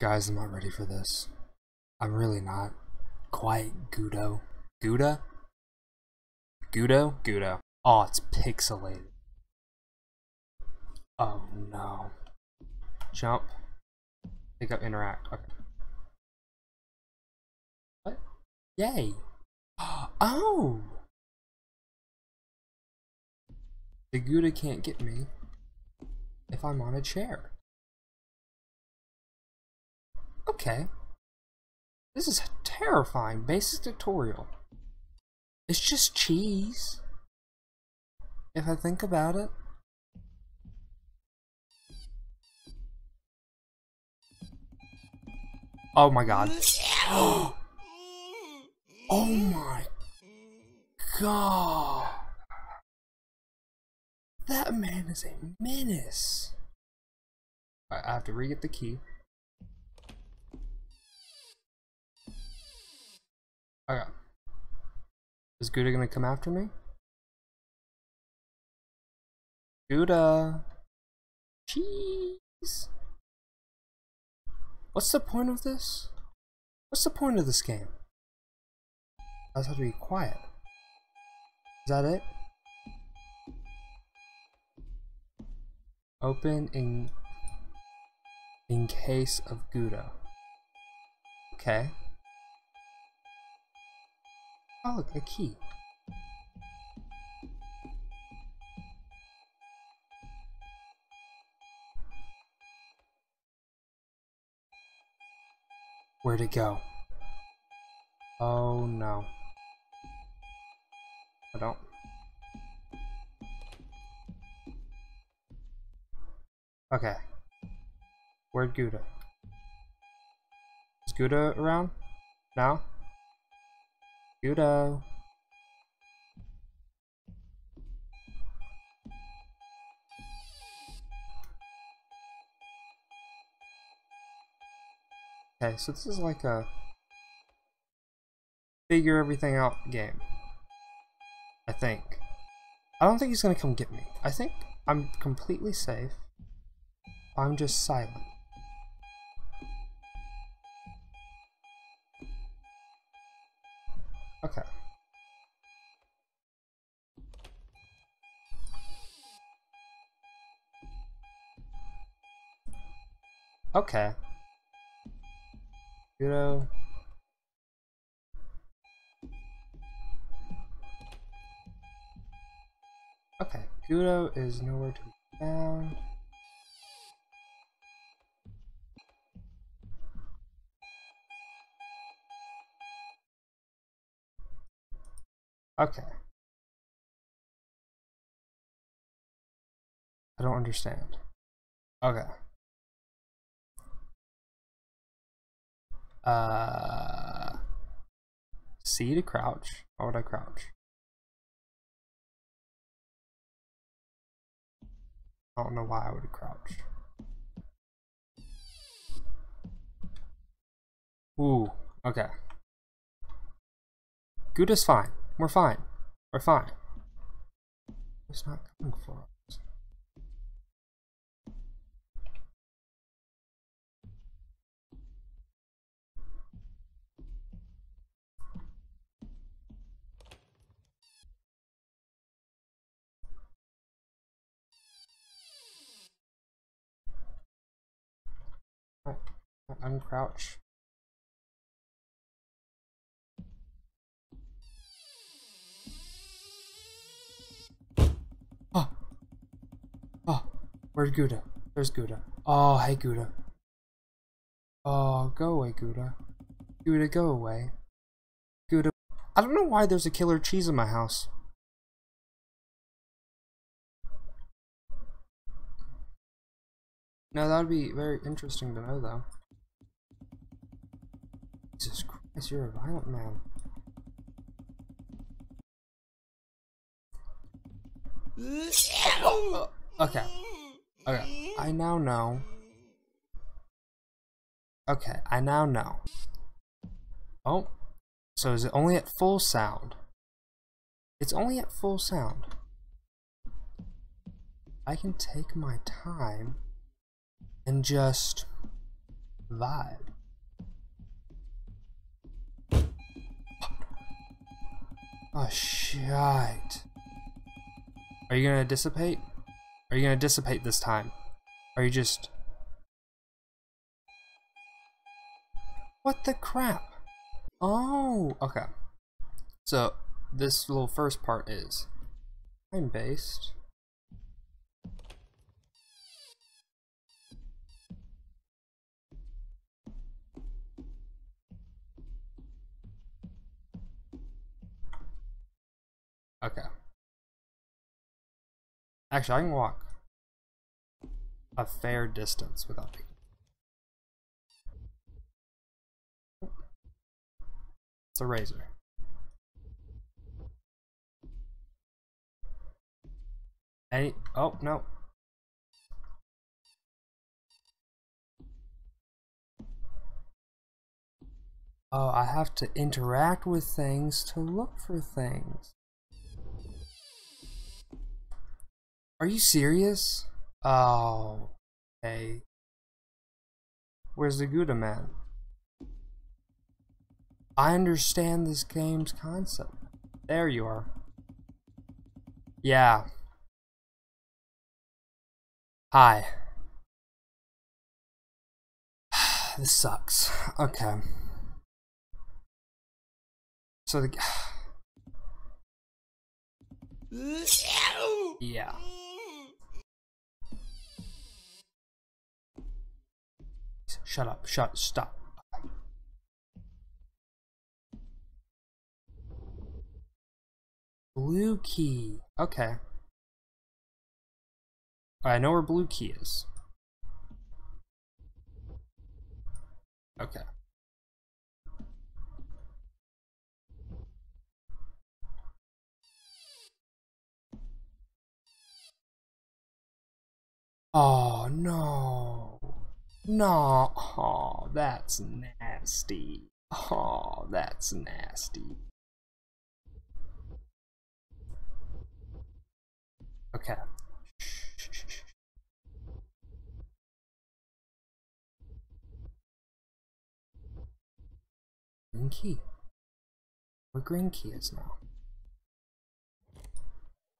Guys, I'm not ready for this. I'm really not. Quiet Gudo. Gouda? Gudo? Gudo. Oh, it's pixelated. Oh no. Jump. Pick up interact. Okay. What? Yay. Oh! The Gouda can't get me if I'm on a chair. Okay. This is a terrifying. Basic tutorial. It's just cheese. If I think about it. Oh my god. oh my god. That man is a menace. I have to re-get the key. Okay. Is Gouda gonna come after me? Gouda. Cheese. What's the point of this? What's the point of this game? I just have to be quiet. Is that it? Open in in case of Gouda. Okay. Oh, look, a key. Where'd it go? Oh no. I don't. Okay. Where'd Gouda? Is Gouda around? Now? Gouda. Okay, so this is like a figure everything out game. I think. I don't think he's gonna come get me. I think I'm completely safe. I'm just silent. Okay. Okay. You know. Okay, Gudo is nowhere to be found. Okay. I don't understand. Okay. Uh, C to crouch. Why would I crouch? I don't know why I would crouch. Ooh, okay. Good is fine. We're fine. We're fine. It's not coming for us. Uncrouch. Where's Gouda? There's Gouda. Oh, hey Gouda. Oh, go away, Gouda. Gouda, go away. Gouda. I don't know why there's a killer cheese in my house. No, that would be very interesting to know, though. Jesus Christ, you're a violent man. Okay. Okay. I now know. Okay, I now know. Oh. So is it only at full sound? It's only at full sound. I can take my time and just vibe. Oh shite. Are you gonna dissipate? Are you gonna dissipate this time? Are you just... What the crap? Oh, okay. So, this little first part is time based. Okay. Actually, I can walk a fair distance without being. It's a razor. Any? Oh no. Oh, I have to interact with things to look for things. Are you serious? Oh, hey. Where's the Gouda man? I understand this game's concept. There you are. Yeah. Hi. this sucks. Okay. So the... yeah. Shut up. Shut. Stop. Blue key. Okay. I know where blue key is. Okay. Oh no. No. Oh, that's nasty. Oh, that's nasty. Okay. Green key. Where green key is now.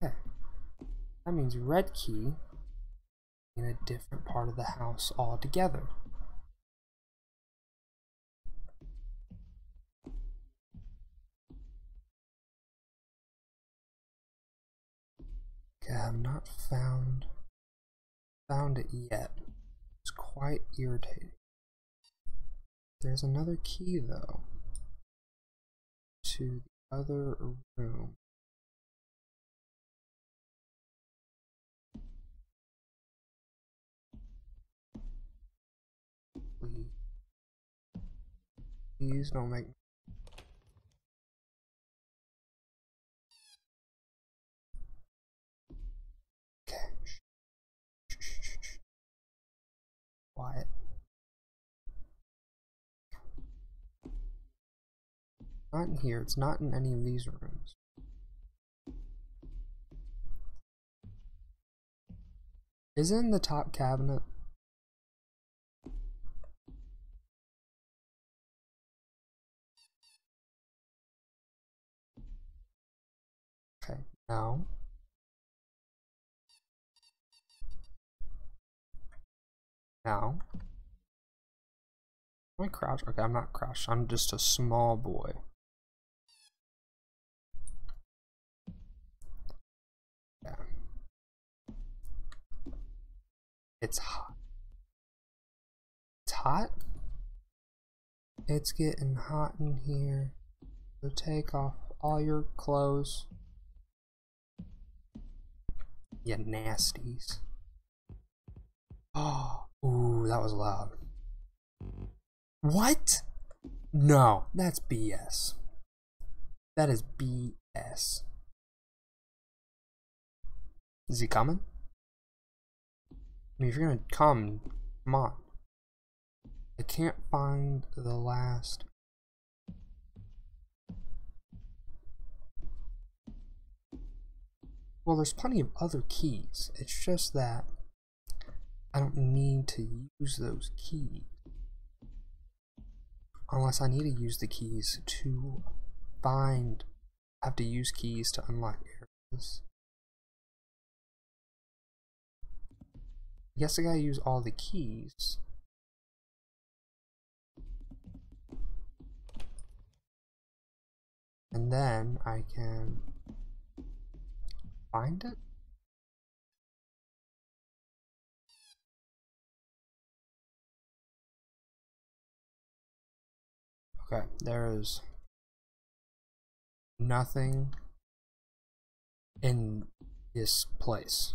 Okay. That means red key in a different part of the house altogether. Okay, I have not found found it yet. It's quite irritating. There's another key though to the other room. Please don't make. Quiet. Not in here. It's not in any of these rooms. Is it in the top cabinet? Now. Now. Am I crouched? Okay, I'm not crouched. I'm just a small boy. Yeah. It's hot. It's hot? It's getting hot in here. So take off all your clothes. You nasties. Oh, ooh, that was loud. What? No, that's BS. That is BS. Is he coming? I mean, if you're gonna come, come on. I can't find the last. Well, there's plenty of other keys. It's just that I don't need to use those keys. unless I need to use the keys to find I have to use keys to unlock areas. Guess I gotta use all the keys. And then I can find it? Okay, there is nothing in this place.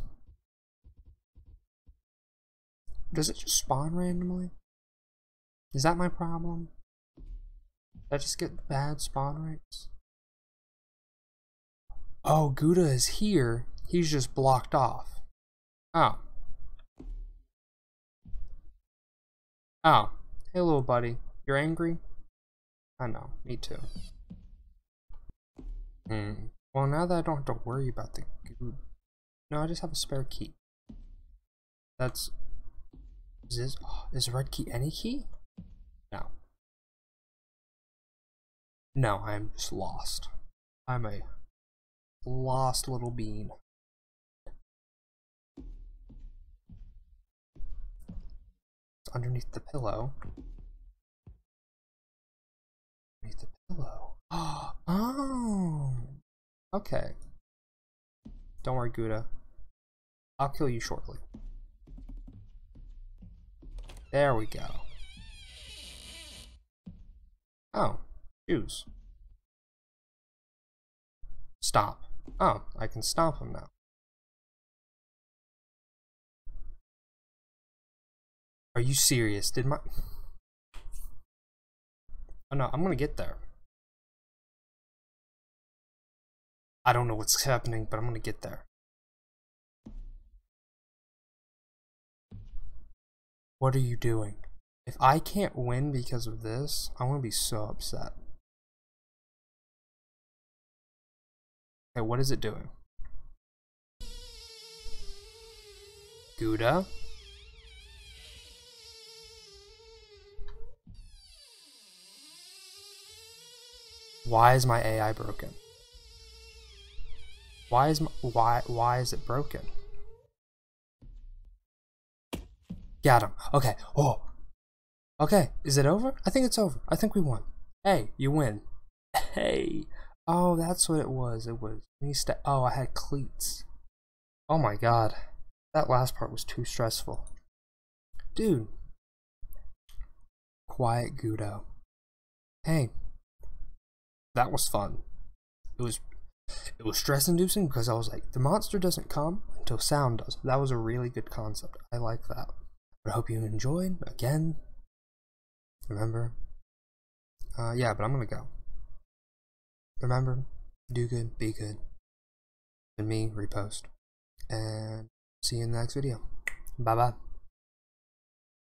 Does it just spawn randomly? Is that my problem? Did I just get bad spawn rates? Oh, Gouda is here. He's just blocked off. Oh. Oh. Hey, little buddy. You're angry? I know. Me too. Hmm. Well, now that I don't have to worry about the Gouda. No, I just have a spare key. That's... Is this... Oh, is red key any key? No. No, I'm just lost. I'm a lost little bean. It's underneath the pillow. Underneath the pillow. Oh! Okay. Don't worry, Gouda. I'll kill you shortly. There we go. Oh, shoes. Stop. Oh, I can stop him now. Are you serious? Did my... Oh no, I'm gonna get there. I don't know what's happening, but I'm gonna get there. What are you doing? If I can't win because of this, I'm gonna be so upset. Okay, what is it doing? Gouda? Why is my AI broken? Why is my, why why is it broken? Got him. Okay. Oh. Okay. Is it over? I think it's over. I think we won. Hey, you win. Hey. Oh, that's what it was. It was me st Oh, I had cleats. Oh my god. That last part was too stressful. Dude. Quiet Gudo. Hey. That was fun. It was it was stress inducing because I was like, the monster doesn't come until sound does. That was a really good concept. I like that. But I hope you enjoyed. Again, remember. Uh, yeah, but I'm gonna go. Remember, do good, be good. And me, repost. And see you in the next video. Bye bye.